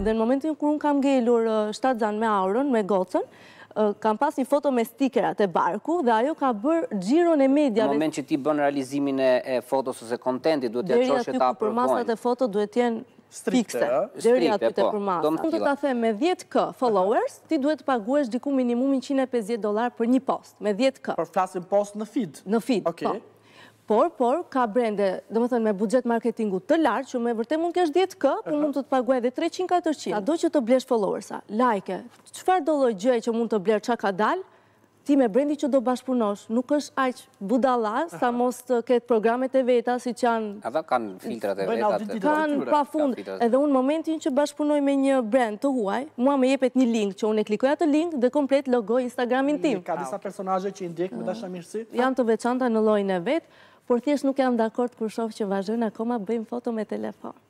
Dhe në momentin kur unë kam ngelur shtatzënë me Aurën, me gocën, kam pas një foto me stikerat te barku dhe ajo ka bërë xhiron e mediave. Në moment që ti bën realizimin e fotos ose kontentit, duhet të çosh e ta aprovojnë. Deri aty ku përmasat e fotos duhet të jenë fikse. Deri aty te përmasat. Unë të ta them, me 10k followers, ti duhet të paguesh diku minimumin 150 dolar për një post. Me 10k. Por flasim post në feed? Në feed, po. Por, por, ka brende, domethënë me buxhet marketingu të lartë, që me vërte mund kesh 10k, por mund të të paguajë dhe 300-400. Sado që të blesh followersa, like, çfarëdo lloj gjëje që mund të blesh ça ka dalë, ti me brendin që do bashkëpunosh, nuk është aq budalla, sa mos të ketë programet e veta, siç janë... Ata kanë filtrat e veta të tyre. Kanë pafund, edhe unë momentin që bashkëpunoj me një brend të huaj, mua më jepet një link, që unë e klikoj atë link, dhe komplet logoj Instagramin tim. Ka disa personazhe që i ndjek me dashamirësi Janë të veçanta në llojin e vet, por thjesht nuk jam dakord kur shoh që vazhdojnë akoma bëjnë foto me telefon.